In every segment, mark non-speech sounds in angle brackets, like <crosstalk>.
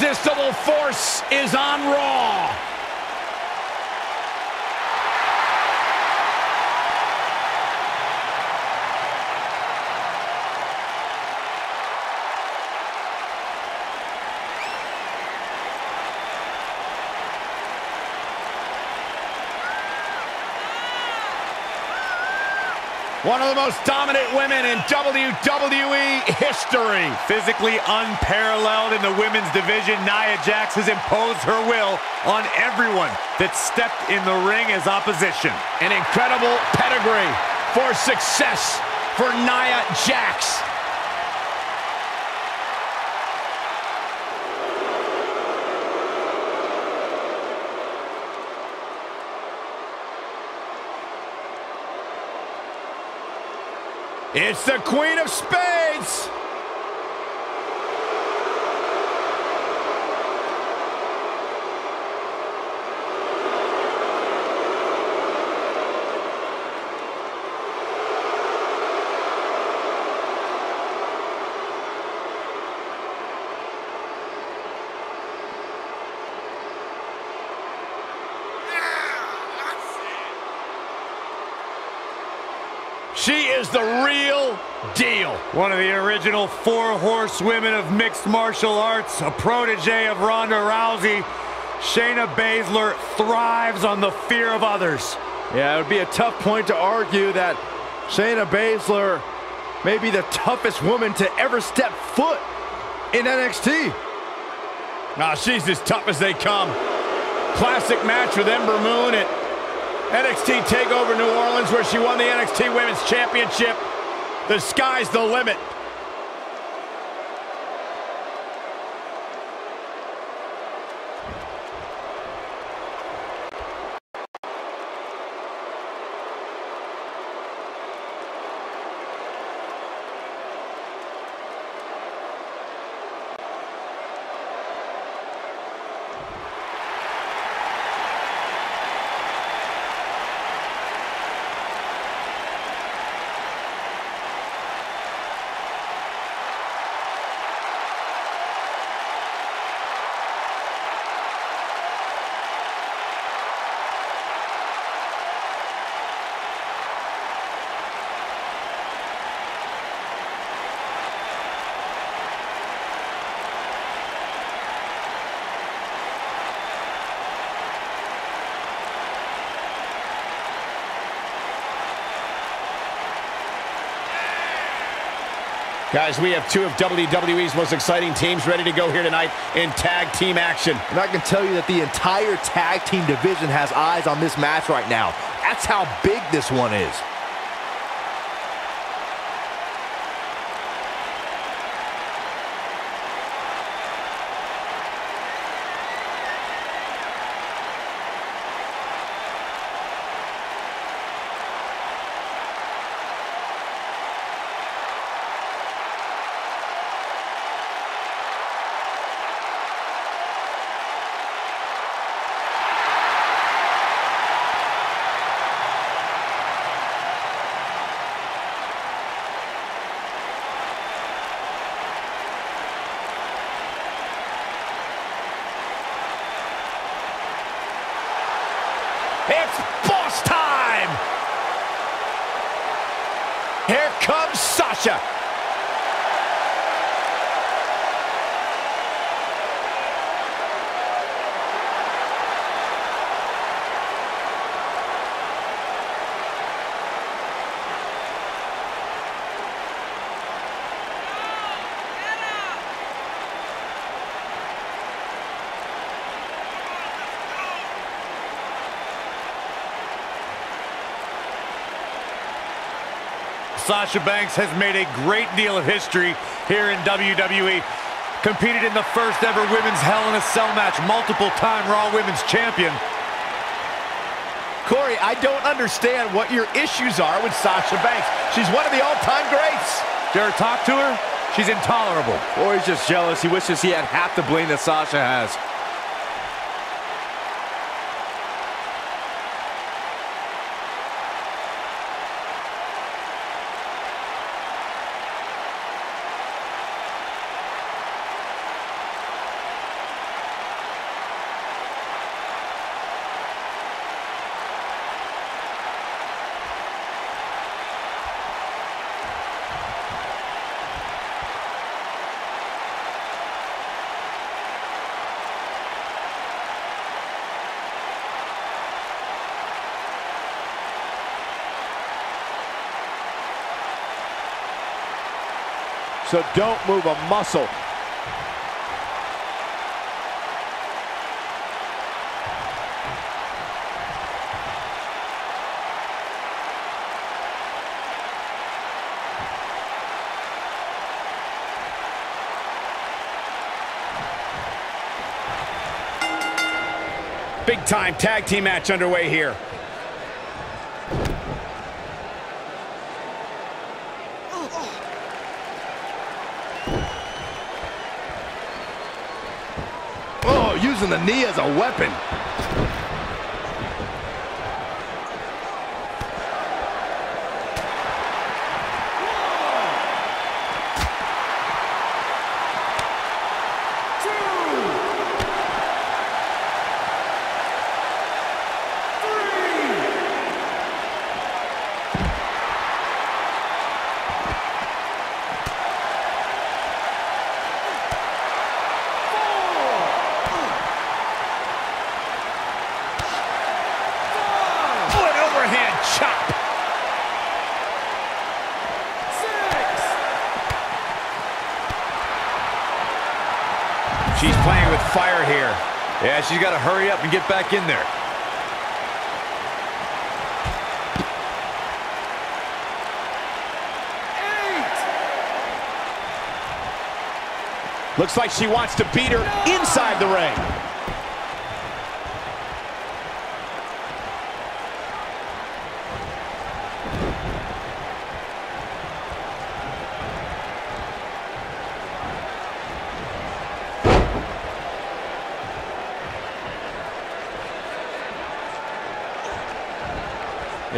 irresistible force is on Raw. One of the most dominant women in WWE history. Physically unparalleled in the women's division, Nia Jax has imposed her will on everyone that stepped in the ring as opposition. An incredible pedigree for success for Nia Jax. It's the Queen of Spades. She is the real deal. One of the original four horsewomen of mixed martial arts, a protege of Ronda Rousey, Shayna Baszler thrives on the fear of others. Yeah, it would be a tough point to argue that Shayna Baszler may be the toughest woman to ever step foot in NXT. Nah, she's as tough as they come. Classic match with Ember Moon at NXT TakeOver New Orleans where she won the NXT Women's Championship. The sky's the limit. Guys, we have two of WWE's most exciting teams ready to go here tonight in tag team action. And I can tell you that the entire tag team division has eyes on this match right now. That's how big this one is. It's boss time! Here comes Sasha. Sasha Banks has made a great deal of history here in WWE. Competed in the first ever women's Hell in a Cell match, multiple time Raw Women's Champion. Corey, I don't understand what your issues are with Sasha Banks. She's one of the all-time greats. Dare talk to her? She's intolerable. Or he's just jealous. He wishes he had half the bling that Sasha has. So don't move a muscle. Big time tag team match underway here. Oh, using the knee as a weapon. Oh, an overhand chop. She's playing with fire here. She's got to hurry up and get back in there. Looks like she wants to beat her inside the ring.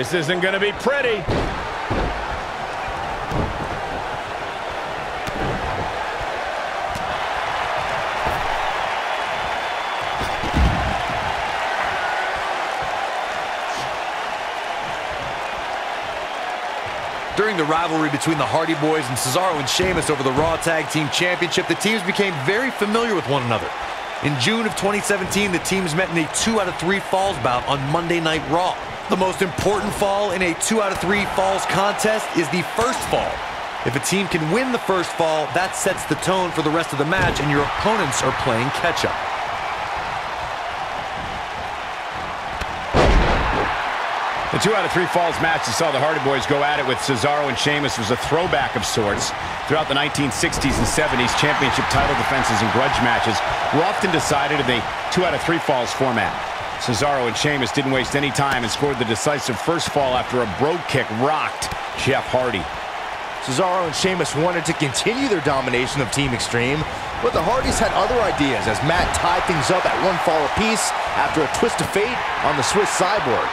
This isn't going to be pretty. During the rivalry between the Hardy Boys and Cesaro and Sheamus over the Raw Tag Team Championship, the teams became very familiar with one another. In June of 2017, the teams met in a two out of three falls bout on Monday Night Raw. The most important fall in a two out of three falls contest is the first fall. If a team can win the first fall, that sets the tone for the rest of the match, and your opponents are playing catch up. The two out of three falls match that saw the Hardy Boys go at it with Cesaro and Sheamus was a throwback of sorts. Throughout the 1960s and 70s, championship title defenses and grudge matches were often decided in the two out of three falls format. Cesaro and Sheamus didn't waste any time and scored the decisive first fall after a brogue kick rocked Jeff Hardy. Cesaro and Sheamus wanted to continue their domination of Team Extreme, but the Hardys had other ideas as Matt tied things up at one fall apiece after a twist of fate on the Swiss Cyborg.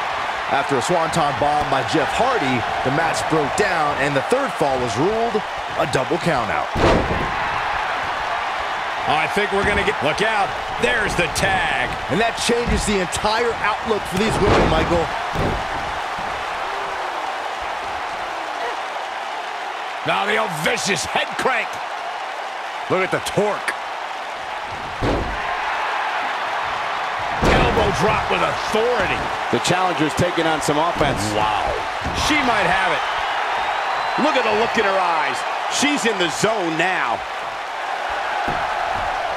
After a swanton bomb by Jeff Hardy, the match broke down and the third fall was ruled a double countout. I think we're going to get... Look out. There's the tag. And that changes the entire outlook for these women, Michael. Now the old vicious head crank. Look at the torque. Elbow drop with authority. The challenger's taking on some offense. Wow. She might have it. Look at the look in her eyes. She's in the zone now.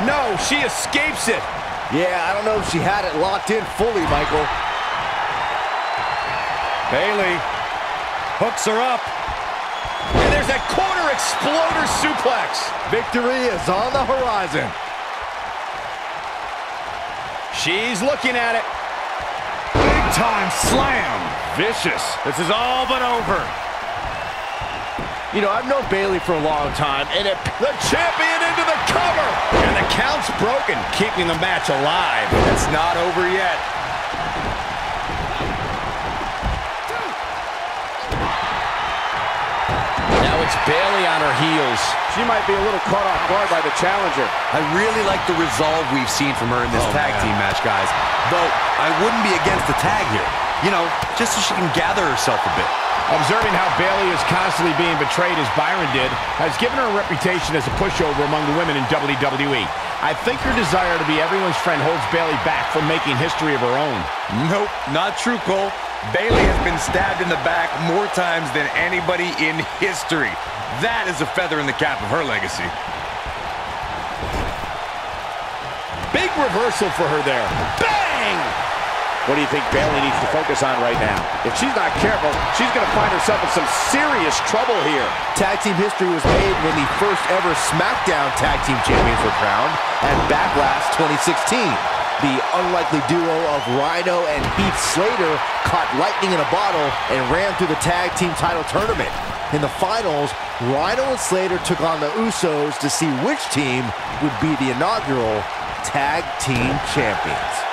No, she escapes it. Yeah, I don't know if she had it locked in fully, Michael. Bayley hooks her up. And there's that corner exploder suplex. Victory is on the horizon. She's looking at it. Big time slam. Vicious. This is all but over. You know, I've known Bayley for a long time, and it, The champion into the cover. And the count's broken, keeping the match alive. It's not over yet. Now it's Bayley on her heels. She might be a little caught off guard by the challenger. I really like the resolve we've seen from her in this Oh, tag man. team match, guys. Though, I wouldn't be against the tag here. You know, just so she can gather herself a bit. Observing how Bayley is constantly being betrayed as Byron did has given her a reputation as a pushover among the women in WWE. I think her desire to be everyone's friend holds Bayley back from making history of her own. Nope, not true, Cole. Bayley has been stabbed in the back more times than anybody in history. That is a feather in the cap of her legacy. Big reversal for her there. Bang! What do you think Bayley needs to focus on right now? If she's not careful, she's going to find herself in some serious trouble here. Tag team history was made when the first ever SmackDown Tag Team Champions were crowned at Backlash 2016. The unlikely duo of Rhino and Heath Slater caught lightning in a bottle and ran through the tag team title tournament. In the finals, Rhino and Slater took on the Usos to see which team would be the inaugural Tag Team Champions.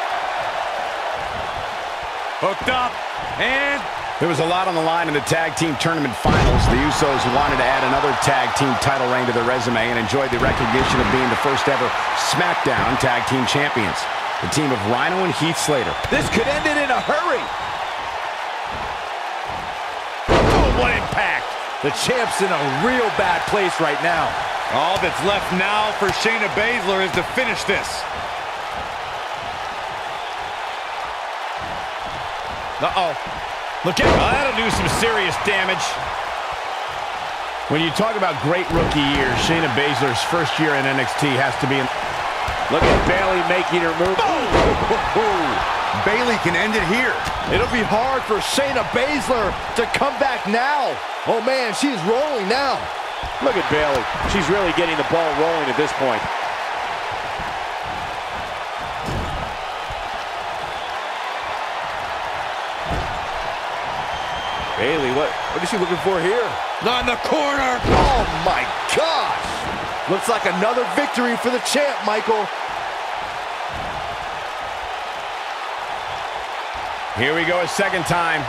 Hooked up, and There was a lot on the line in the tag team tournament finals. The Usos wanted to add another tag team title reign to their resume and enjoyed the recognition of being the first ever SmackDown tag team champions. The team of Rhino and Heath Slater. This could end it in a hurry. Oh, what impact! The champ's in a real bad place right now. all that's left now for Shayna Baszler is to finish this. Uh-oh. Look out. Oh, that'll do some serious damage. When you talk about great rookie years, Shayna Baszler's first year in NXT has to be in... Look at Bayley making her move. <laughs> Bayley can end it here. It'll be hard for Shayna Baszler to come back now. Oh man, she's rolling now. Look at Bayley. She's really getting the ball rolling at this point. Bayley, what, what is she looking for here? On the corner. Oh my gosh! Looks like another victory for the champ, Michael. Here we go a second time.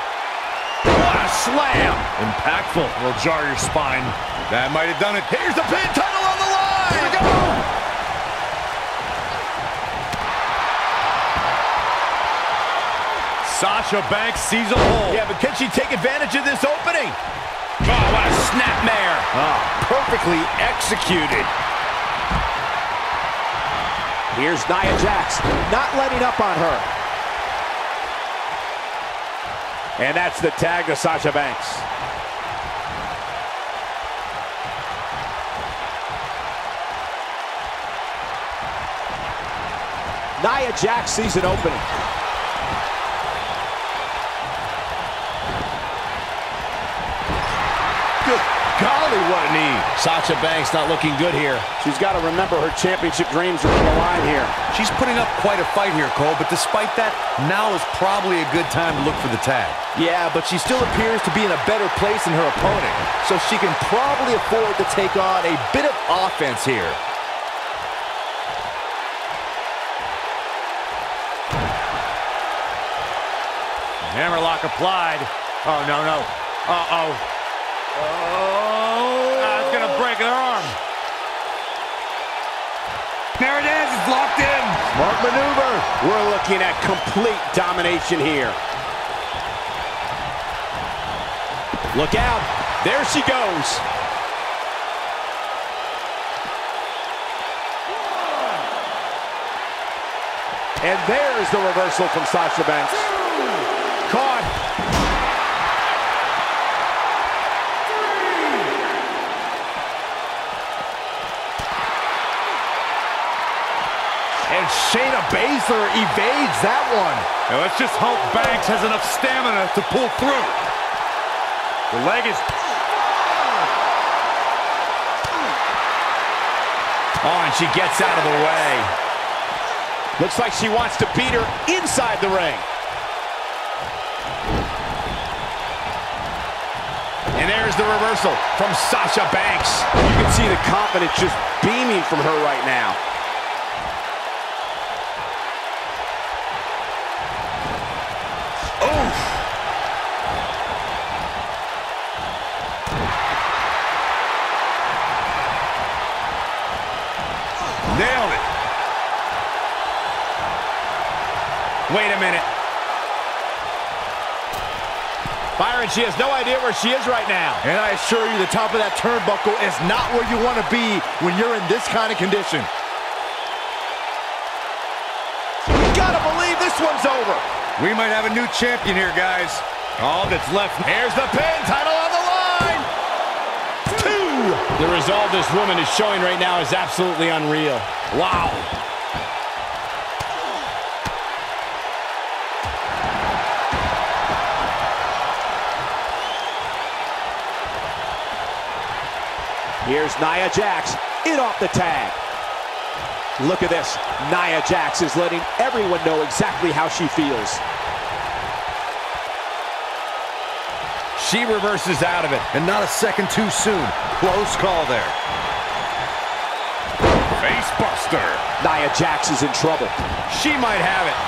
What a slam! Impactful. Will jar your spine. That might have done it. Here's the pin title Sasha Banks sees a hole. Yeah, but can she take advantage of this opening? Oh, what a snapmare! Ah, perfectly executed. Here's Nia Jax, not letting up on her. And that's the tag to Sasha Banks. Nia Jax sees an opening. Good golly, what a knee. Sasha Banks not looking good here. She's got to remember her championship dreams are on the line here. She's putting up quite a fight here, Cole, but despite that, now is probably a good time to look for the tag. Yeah, but she still appears to be in a better place than her opponent, so she can probably afford to take on a bit of offense here. Hammerlock applied. Oh, no, no. Uh-oh. Oh. Ah, it's going to break her arm. There it is. It's locked in. Smart maneuver. We're looking at complete domination here. Look out. There she goes. And there's the reversal from Sasha Banks. Baszler evades that one. Now let's just hope Banks has enough stamina to pull through. The leg is... Oh, and she gets out of the way. Looks like she wants to beat her inside the ring. And there's the reversal from Sasha Banks. You can see the confidence just beaming from her right now. Nailed it. Wait a minute. Byron, she has no idea where she is right now. And I assure you, the top of that turnbuckle is not where you want to be when you're in this kind of condition. You Gotta believe this one's over. We might have a new champion here, guys. All that's left... Here's the pin, title on the line. Two. The resolve this woman is showing right now is absolutely unreal. Wow. Here's Nia Jax in off the tag. Look at this. Nia Jax is letting everyone know exactly how she feels. She reverses out of it. And not a second too soon. Close call there. Face buster. Nia Jax is in trouble. She might have it.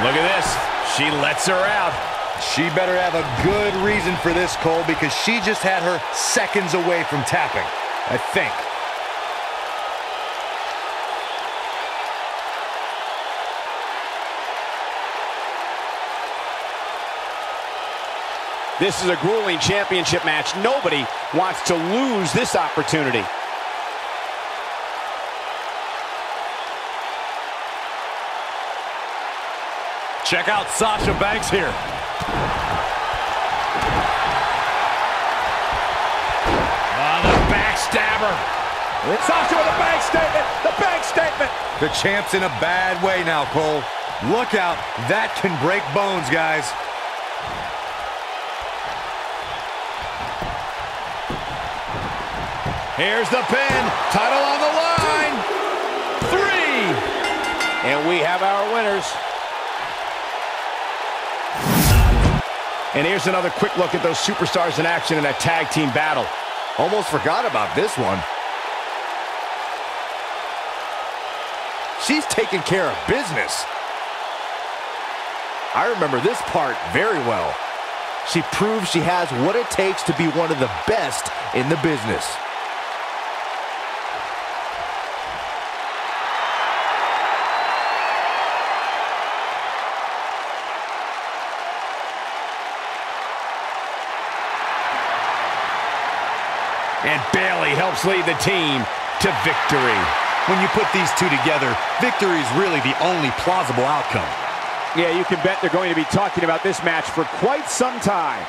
Look at this. She lets her out. She better have a good reason for this, Cole, because she just had her seconds away from tapping. I think. This is a grueling championship match. Nobody wants to lose this opportunity. Check out Sasha Banks here. Oh, the backstabber. Sasha with a bank statement. The bank statement. The champ's in a bad way now, Cole. Look out. That can break bones, guys. Here's the pin. Title on the line. Three. And we have our winners. And here's another quick look at those superstars in action in that tag team battle. Almost forgot about this one. She's taking care of business. I remember this part very well. She proves she has what it takes to be one of the best in the business. And Bayley helps lead the team to victory. When you put these two together, victory is really the only plausible outcome. Yeah, you can bet they're going to be talking about this match for quite some time.